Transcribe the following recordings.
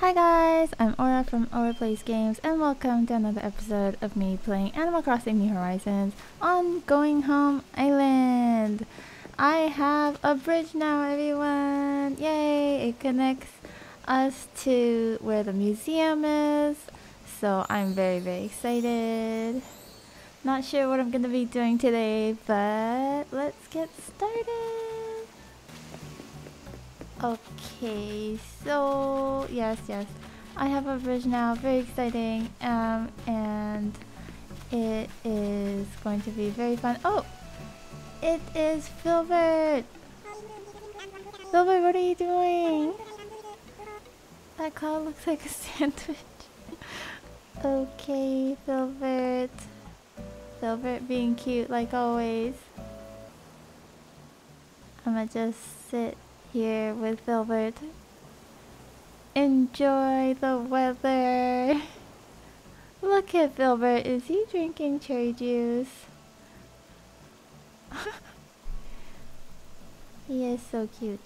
Hi guys, I'm Ora from Ora Plays Games and welcome to another episode of me playing Animal Crossing New Horizons on Going Home Island. I have a bridge now everyone! Yay! It connects us to where the museum is. So I'm very very excited. Not sure what I'm gonna be doing today, but let's get started. Okay, so yes, yes, I have a bridge now. Very exciting, um, and it is going to be very fun. Oh, it is Filbert. Filbert, what are you doing? That cloud looks like a sandwich. okay, Filbert. Filbert being cute like always. I'ma just sit here with Filbert. Enjoy the weather. Look at Filbert. Is he drinking cherry juice? he is so cute.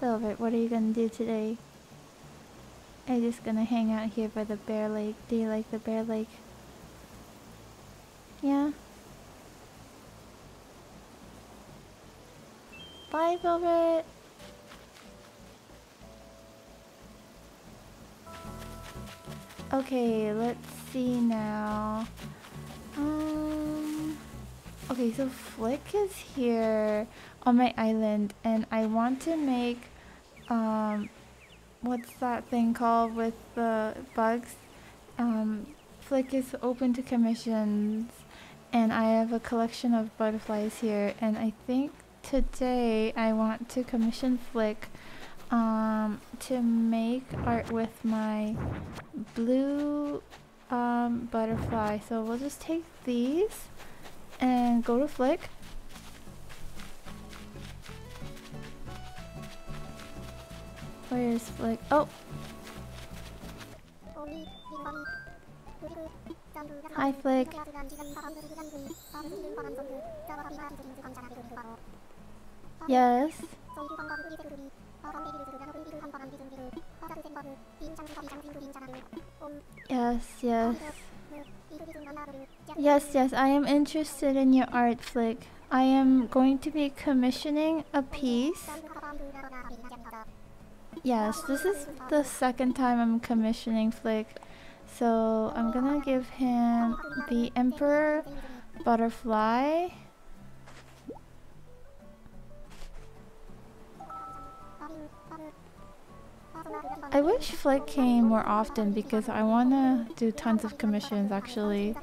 Filbert, what are you gonna do today? I'm just gonna hang out here by the bear lake. Do you like the bear lake? Yeah? Bye, Velvet. Okay, let's see now. Um, okay, so Flick is here on my island, and I want to make um, what's that thing called with the bugs? Um, Flick is open to commissions, and I have a collection of butterflies here, and I think today I want to commission Flick um, to make art with my blue um, butterfly. So we'll just take these and go to Flick. Where is Flick? Oh! Hi Flick. Yes. Yes, yes. Yes, yes, I am interested in your art Flick. I am going to be commissioning a piece. Yes, this is the second time I'm commissioning Flick. So I'm gonna give him the Emperor Butterfly. I wish Flick came more often because I want to do tons of commissions actually.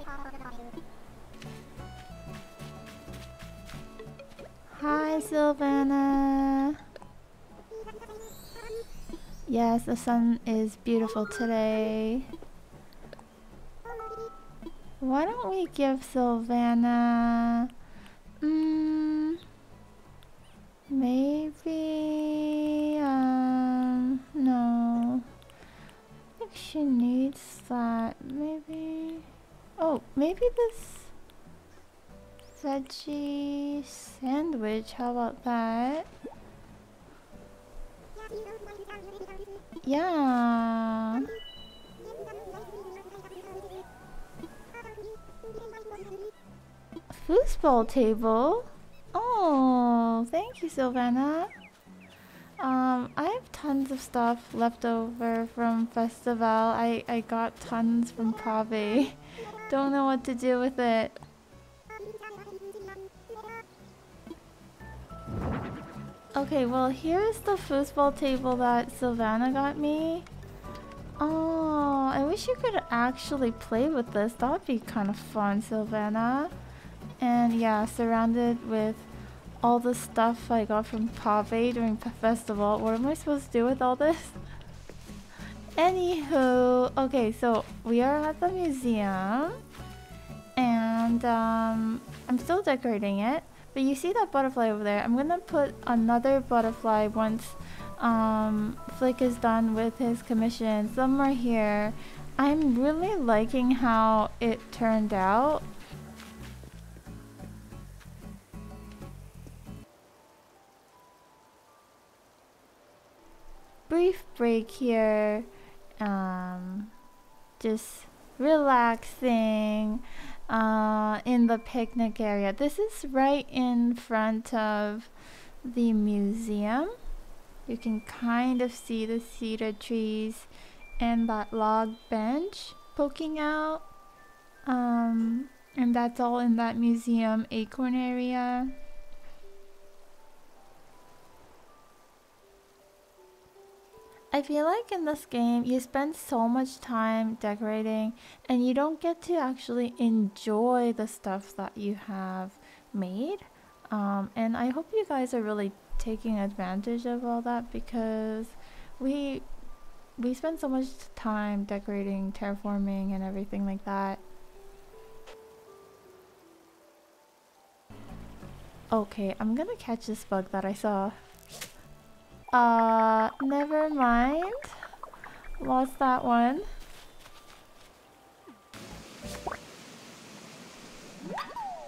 Hi Sylvana! Yes, the sun is beautiful today. Why don't we give Sylvana... Oh, maybe this... Veggie sandwich, how about that? Yeah. Foosball table? Oh, thank you, Sylvana. Um, I have tons of stuff left over from Festival. I, I got tons from Pavé. Don't know what to do with it. Okay, well here's the foosball table that Sylvana got me. Oh, I wish you could actually play with this. That would be kind of fun, Sylvana. And yeah, surrounded with all the stuff I got from Pavé during the festival. What am I supposed to do with all this? Anywho, okay, so we are at the museum. And um, I'm still decorating it. But you see that butterfly over there? I'm gonna put another butterfly once um, Flick is done with his commission somewhere here. I'm really liking how it turned out. brief break here. Um, just relaxing uh, in the picnic area. This is right in front of the museum. You can kind of see the cedar trees and that log bench poking out. Um, and that's all in that museum acorn area. I feel like in this game you spend so much time decorating and you don't get to actually enjoy the stuff that you have made. Um, and I hope you guys are really taking advantage of all that because we we spend so much time decorating, terraforming and everything like that. Okay, I'm gonna catch this bug that I saw. Uh, never mind. Lost that one.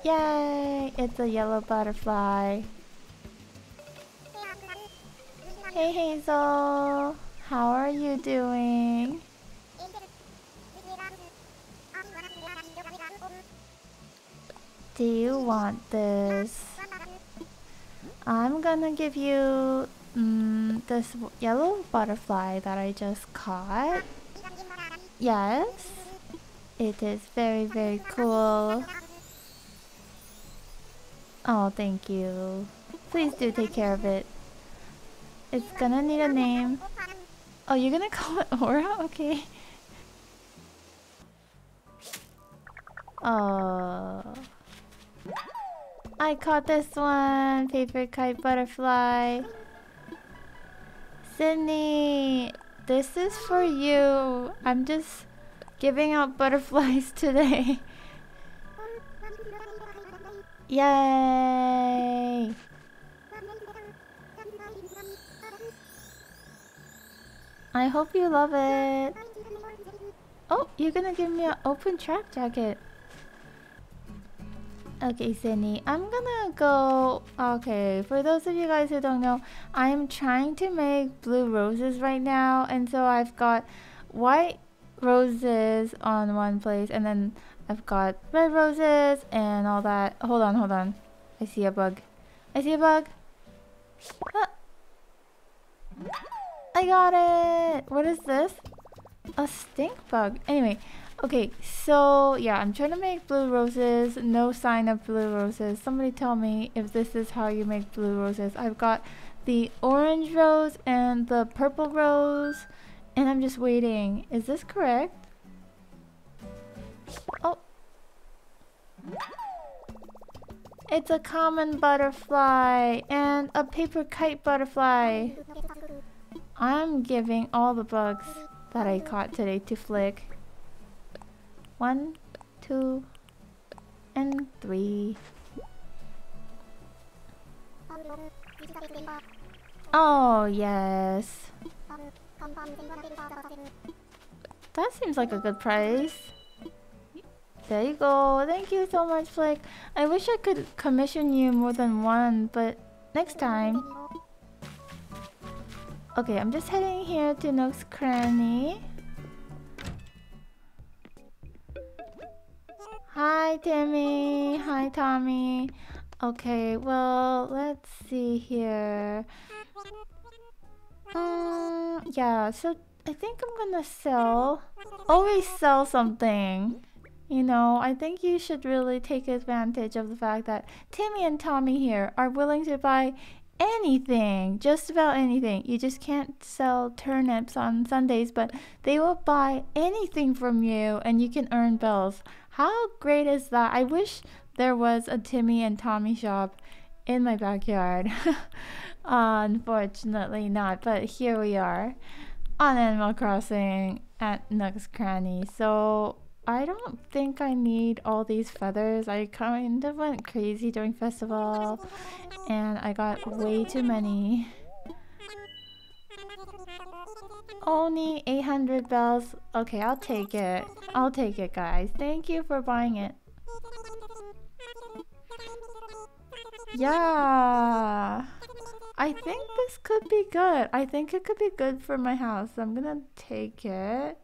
Yay! It's a yellow butterfly. Hey Hazel! How are you doing? Do you want this? I'm gonna give you mm, this yellow butterfly that I just caught. Yes, it is very, very cool. Oh, thank you. Please do take care of it. It's gonna need a name. Oh, you're gonna call it Ora? Okay. Oh. I caught this one! Paper kite butterfly. Sydney! This is for you. I'm just giving out butterflies today. Yay! I hope you love it. Oh, you're gonna give me an open track jacket. Okay, Sydney, I'm gonna go... Okay, for those of you guys who don't know, I'm trying to make blue roses right now. And so I've got white roses on one place and then I've got red roses and all that. Hold on, hold on. I see a bug. I see a bug. Ah. I got it! What is this? A stink bug. Anyway, okay, so yeah, I'm trying to make blue roses. No sign of blue roses. Somebody tell me if this is how you make blue roses. I've got the orange rose and the purple rose, and I'm just waiting. Is this correct? Oh. It's a common butterfly and a paper kite butterfly. I'm giving all the bugs that I caught today to Flick. One, two, and three. Oh, yes. That seems like a good price. There you go. Thank you so much, Flick. I wish I could commission you more than one, but next time. Okay, I'm just heading here to Nook's Cranny. Hi, Timmy. Hi, Tommy. Okay, well, let's see here. Um, yeah, so I think I'm gonna sell. Always sell something. You know, I think you should really take advantage of the fact that Timmy and Tommy here are willing to buy anything, just about anything. You just can't sell turnips on Sundays, but they will buy anything from you and you can earn bells. How great is that? I wish there was a Timmy and Tommy shop in my backyard. Unfortunately not, but here we are on Animal Crossing at Nook's Cranny. So I don't think I need all these feathers. I kind of went crazy during festival and I got way too many. Only 800 bells. Okay, I'll take it. I'll take it, guys. Thank you for buying it. Yeah. I think this could be good. I think it could be good for my house. I'm gonna take it.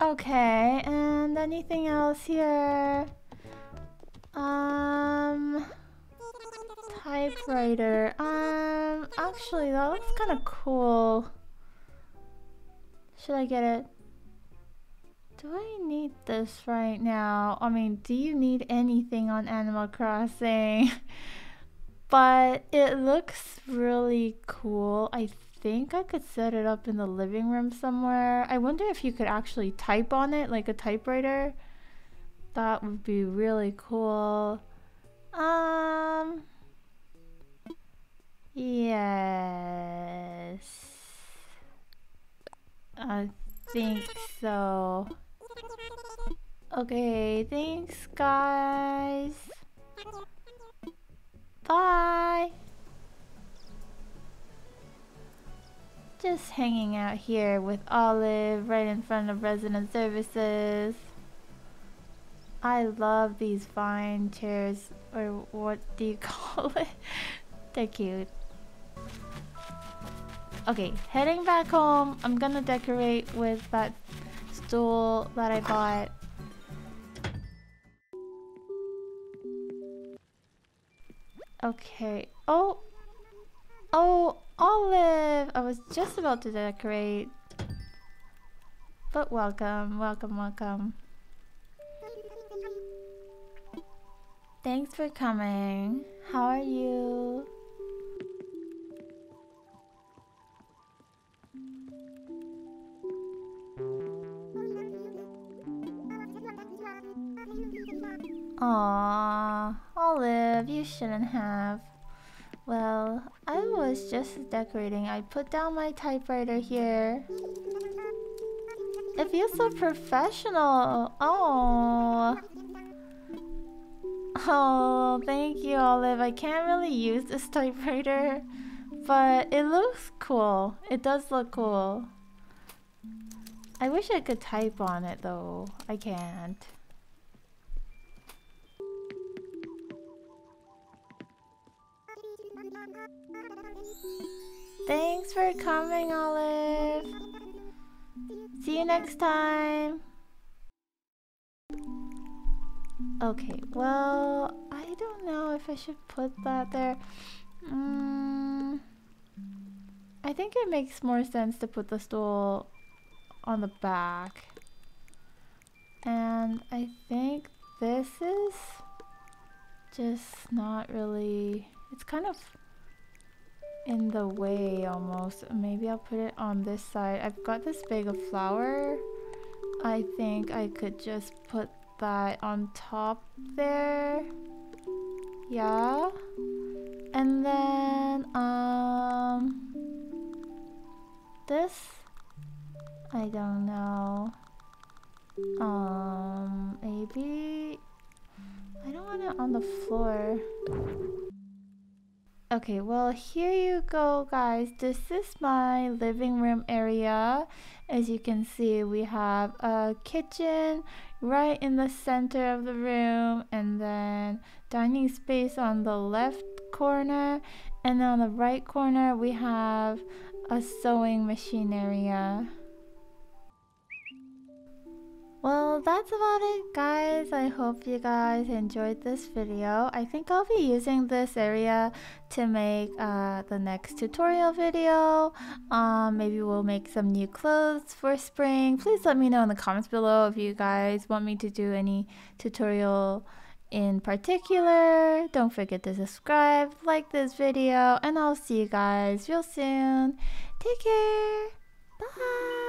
Okay, and anything else here? Um, typewriter. Um, actually, that looks kind of cool. Should I get it? Do I need this right now? I mean, do you need anything on Animal Crossing? but it looks really cool. I think I could set it up in the living room somewhere. I wonder if you could actually type on it like a typewriter. That would be really cool. Um, yes. I think so. Okay, thanks guys. Bye. Just hanging out here with Olive right in front of resident services. I love these vine chairs, or what do you call it? They're cute. Okay, heading back home. I'm gonna decorate with that stool that I bought. Okay. Oh! Oh, Olive! I was just about to decorate. But welcome, welcome, welcome. Thanks for coming. How are you? Aww, Olive, you shouldn't have. Well, I was just decorating. I put down my typewriter here. It feels so professional. Oh. Oh, thank you, Olive. I can't really use this typewriter, but it looks cool. It does look cool. I wish I could type on it though. I can't. Thanks for coming, Olive. See you next time. Okay, well, I don't know if I should put that there. Mm, I think it makes more sense to put the stool on the back. And I think this is just not really, it's kind of in the way almost. Maybe I'll put it on this side. I've got this bag of flour. I think I could just put that on top there. Yeah. And then, um, this, I don't know. Um, maybe, I don't want it on the floor. Okay, well, here you go, guys. This is my living room area. As you can see, we have a kitchen right in the center of the room, and then dining space on the left corner, and on the right corner, we have a sewing machine area. Well, that's about it guys. I hope you guys enjoyed this video. I think I'll be using this area to make uh, the next tutorial video. Um, maybe we'll make some new clothes for spring. Please let me know in the comments below if you guys want me to do any tutorial in particular. Don't forget to subscribe, like this video, and I'll see you guys real soon. Take care!